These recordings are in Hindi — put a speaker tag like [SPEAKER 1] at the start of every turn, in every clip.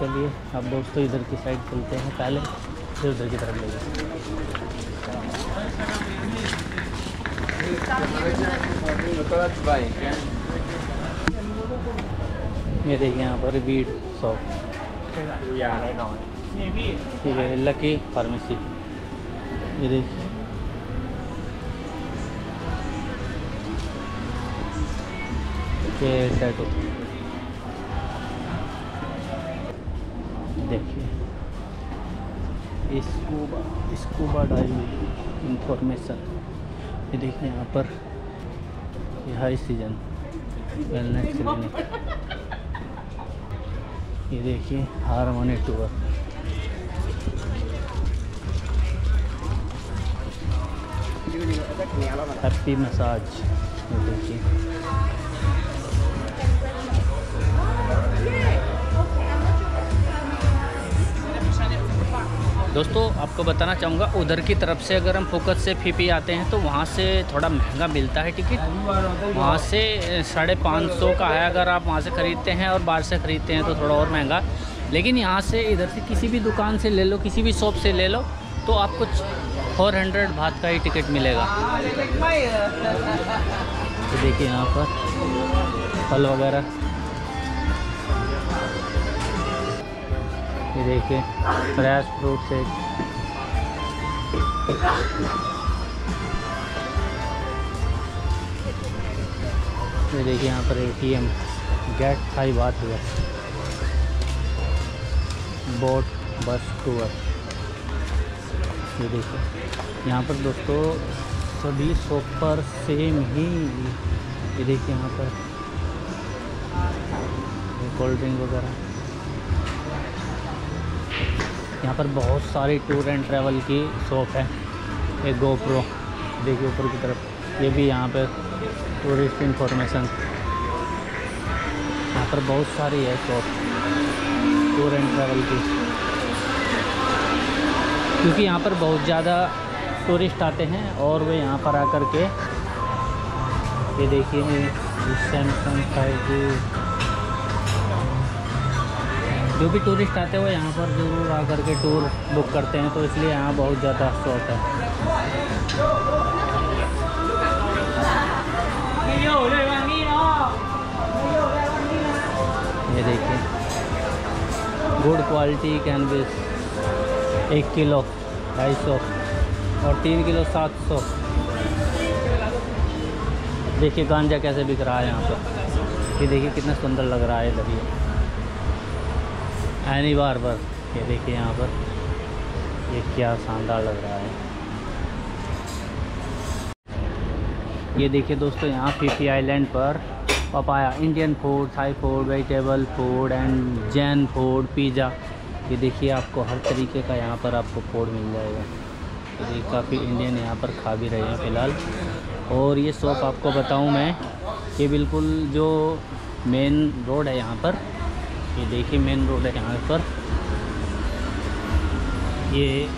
[SPEAKER 1] चलिए आप दोस्तों इधर की साइड चलते हैं। पहले फिर उधर की तरफ़ ले ये देखिए यहाँ पर बीड शॉप ठीक है लकी फार्मेसी ये देखिए। के सेट हो स्कूबा स्कूबा डाइविंग इंफॉर्मेशन ये देखिए यहाँ पर, ये हाई सीज़न वेलनेस क्लिनिक ये देखिए हारमोनी टूर हैप्पी मसाज ये देखिए। दोस्तों, आपको बताना चाहूँगा, उधर की तरफ़ से अगर हम फोकस से फीपी आते हैं तो वहाँ से थोड़ा महँगा मिलता है टिकट। वहाँ से साढ़े पाँच सौ का है अगर आप वहाँ से ख़रीदते हैं और बाहर से ख़रीदते हैं तो थोड़ा और महँगा। लेकिन यहाँ से इधर से किसी भी दुकान से ले लो, किसी भी शॉप से ले लो तो आपको फोर हंड्रेड भात का ही टिकट मिलेगा। तो देखिए यहाँ पर फल वगैरह। ये देखिए फ्रेश फ्रूट से। ये देखिए, यहाँ पर एटीएम गेट थाई बात हुआ बोट बस टूर ये देखिए, यहाँ पर दोस्तों, सभी शॉप पर सेम ही। ये देखिए, यहाँ पर कोल्ड ड्रिंक वगैरह। यहाँ पर बहुत सारी टूर एंड ट्रैवल की शॉप है। एक गोप्रो देखिए ऊपर की तरफ़। ये भी यहाँ पर टूरिस्ट इंफॉर्मेशन यहाँ पर बहुत सारी है शॉप टूर एंड ट्रैवल की। क्योंकि यहाँ पर बहुत ज़्यादा टूरिस्ट आते हैं और वे यहाँ पर आकर के, ये देखिए सैमसंग फाइव जी जो भी टूरिस्ट आते हैं वो यहाँ पर ज़रूर आकर के टूर बुक करते हैं तो इसलिए यहाँ बहुत ज़्यादा शॉप है। ये देखिए गुड क्वालिटी कैनविस एक किलो, ढाई सौ और तीन किलो, सात सौ। देखिए गांजा कैसे बिक रहा है यहाँ पर। ये देखिए कितना सुंदर लग रहा है इधर एनी बार पर ये देखिए यहाँ पर। ये क्या शानदार लग रहा है। ये देखिए दोस्तों, यहाँ फीफी आइलैंड पर papaya Indian food Thai food vegetable food and Jain food pizza ये देखिए आपको हर तरीके का यहाँ पर आपको फ़ूड मिल जाएगा। तो ये काफ़ी इंडियन यहाँ पर खा भी रहे हैं फ़िलहाल। और ये शॉप आपको बताऊँ मैं ये बिल्कुल जो मेन रोड है यहाँ पर ये देखिए मेन रोड है यहाँ पर। ये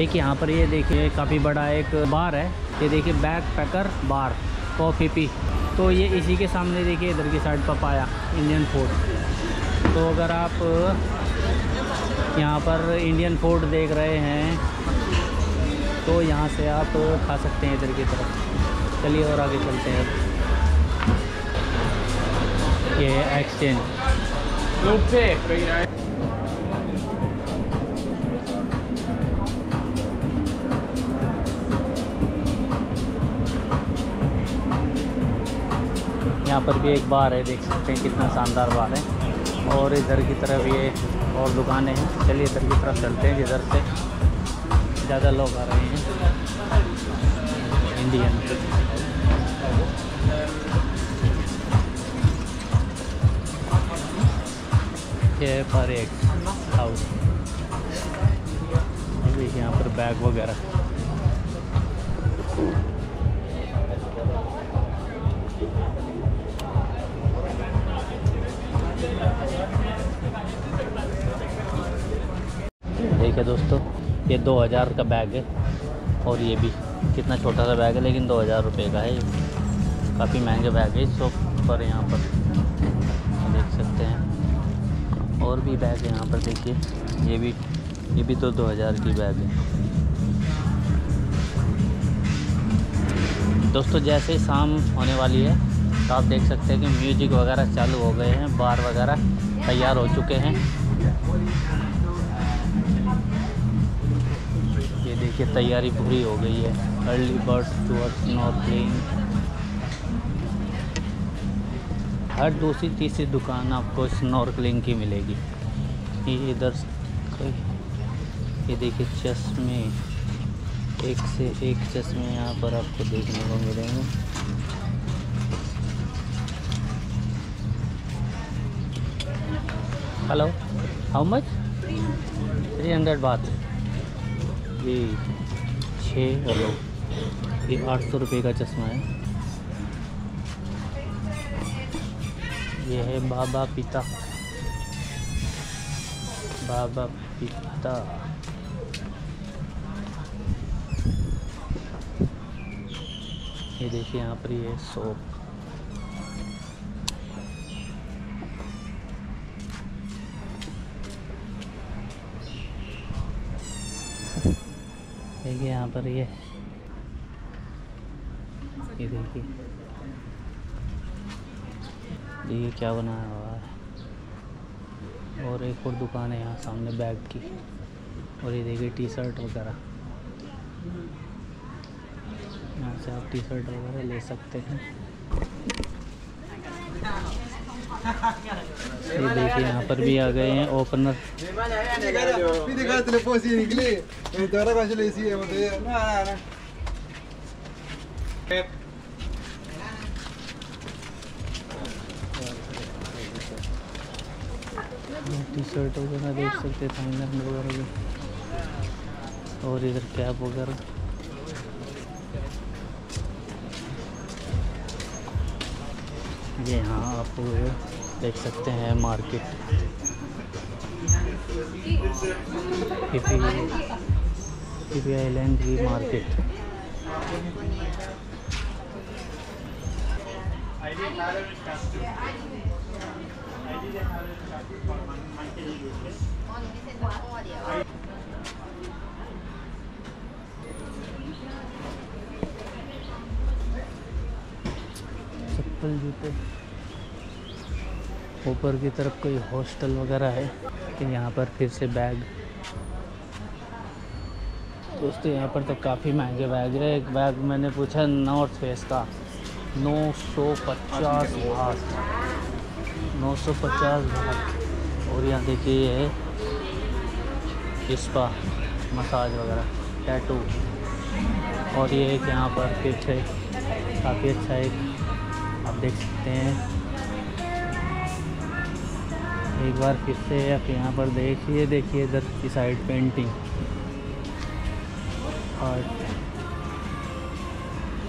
[SPEAKER 1] एक यहाँ पर ये देखिए काफ़ी बड़ा एक बार है। ये देखिए बैक पैकर बार कॉफ़ी पी। तो ये इसी के सामने देखिए इधर की साइड पर पाया इंडियन फ़ूड तो अगर आप यहाँ पर इंडियन फ़ूड देख रहे हैं तो यहाँ से आप खा सकते हैं इधर की तरफ़। चलिए और आगे चलते हैं। ये एक्सचेंज यहाँ पर भी एक बार है, देख सकते हैं कितना शानदार बार है। और इधर की तरफ़ ये और दुकानें हैं। चलिए इधर की तरफ़ चलते हैं, जिधर से ज़्यादा लोग आ रहे हैं। इंडियन ये पर एक हाउस देखिए यहाँ पर बैग वगैरह. देखिए दोस्तों, ये 2000 का बैग है और ये भी. कितना छोटा सा बैग है, लेकिन 2000 रुपए का है। काफ़ी महँगे बैग है इस पर यहाँ पर देख सकते हैं। और भी बैग है यहाँ पर, देखिए। ये भी ये भी तो दो हज़ार की बैग है। दोस्तों, जैसे ही शाम होने वाली है तो आप देख सकते हैं कि म्यूज़िक वगैरह चालू हो गए हैं, बार वगैरह तैयार हो चुके हैं। देखिए, तैयारी पूरी हो गई है। अर्ली बर्ड टूअर स्नॉर्कलिंग हर दूसरी, तीसरी दुकान आपको स्नॉर्कलिंग की मिलेगी। ये इधर ये देखिए चश्मे। एक से एक चश्मे यहाँ पर आपको देखने को मिलेंगे। Hello how much three hundred बात ये छः हेलो ये आठ सौ रुपये का चश्मा है। ये है बाबा पिता। बाबा पिता। ये देखिए यहाँ पर ये सोप देखिए यहाँ पर ये। ये देखिए। देखिए क्या बनाया हुआ है। और एक और दुकान है यहाँ सामने बैग की। और ये देखिए टी शर्ट वगैरह। यहाँ से आप टी शर्ट वगैरह ले सकते हैं। ये देखिए यहाँ पर भी आ गए हैं ओपनर
[SPEAKER 2] e.
[SPEAKER 1] टी शर्ट वगैरह देख सकते हैं और इधर कैप वगैरह ये यहाँ आप देख सकते हैं मार्केट। आइलैंड की मार्केट। चप्पल जूते। ऊपर की तरफ़ कोई हॉस्टल वगैरह है कि यहाँ पर फिर से बैग। दोस्तों, यहाँ पर तो काफ़ी महँगे बैग रहे एक बैग मैंने पूछा, नॉर्थ फेस का। नौ सौ पचास भात नौ सौ पचास भात और यहाँ देखिए ये है मसाज वगैरह टैटू और ये एक यहाँ पर फिर से काफ़ी अच्छा एक, आप देख सकते हैं। एक बार फिर से आप यहाँ पर देखिए देखिए इधर की side painting art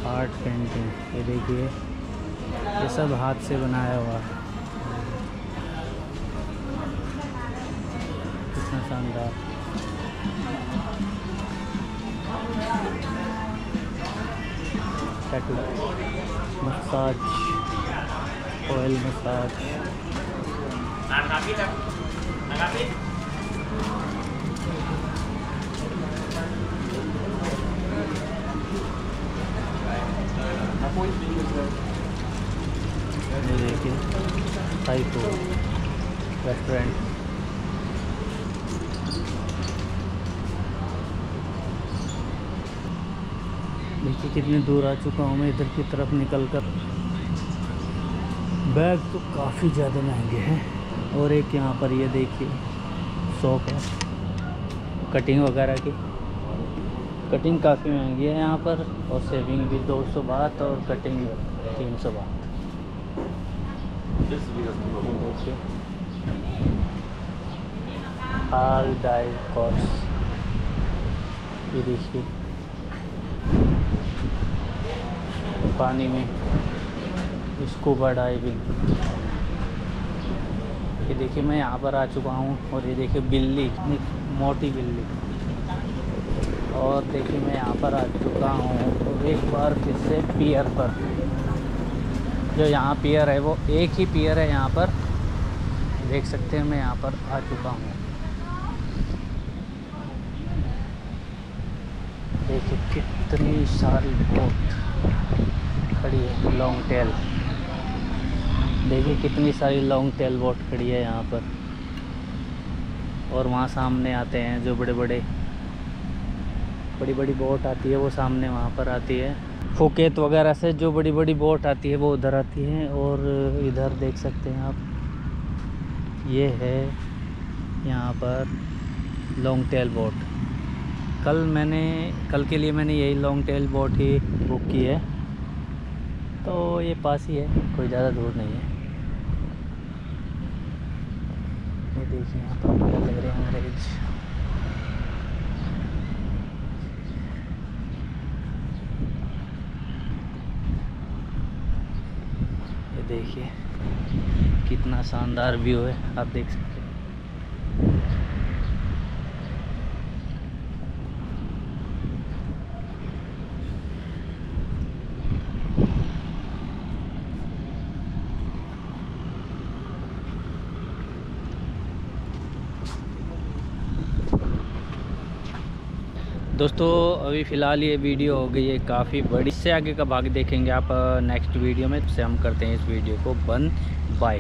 [SPEAKER 1] art painting ये देखिए, ये सब हाथ से बनाया हुआ है। कितना शानदार। मसाज ऑयल मसाज ये देखिए थाई रेस्टोरेंट देखिए कितनी दूर आ चुका हूँ मैं इधर की तरफ़ निकल कर बैग तो काफ़ी ज़्यादा महँगे हैं। और एक यहाँ पर ये देखिए शॉप है। कटिंग वगैरह की। कटिंग काफ़ी महँगी है यहाँ पर और सेविंग भी 200 बात और कटिंग 300 बात। देखिए हाल डाइव कोर्स ये देखिए। पानी में स्कूबा डाइविंग देखिए, मैं यहाँ पर आ चुका हूँ और ये देखिए बिल्ली मोटी बिल्ली। और देखिए, मैं यहाँ पर आ चुका हूँ तो एक बार फिर से पियर पर। जो यहाँ पियर है, वो एक ही पियर है यहाँ पर। देख सकते हैं, मैं यहाँ पर आ चुका हूँ। देखिए, कितनी सारी बोट खड़ी है लॉन्ग टेल देखिए कितनी सारी लॉन्ग टेल बोट खड़ी है यहाँ पर। और वहाँ सामने आते हैं जो बड़े बड़े बड़ी बड़ी बोट आती है, वो सामने वहाँ पर आती है। फुकेत वगैरह से जो बड़ी बड़ी बोट आती है, वो उधर आती है और इधर देख सकते हैं आप। ये है यहाँ पर लॉन्ग टेल बोट कल मैंने, कल के लिए मैंने यही लॉन्ग टेल बोट ही बुक की है। तो ये पास ही है, कोई ज़्यादा दूर नहीं है। ये देखिए यहाँ पर क्या लग रहे हैं अंग्रेज़ ये देखिए, कितना शानदार व्यू है, आप देख सकते हैं दोस्तों, अभी फ़िलहाल ये वीडियो हो गई है काफ़ी बड़ी। इससे आगे का भाग देखेंगे आप नेक्स्ट वीडियो में। से हम करते हैं इस वीडियो को बंद। बाय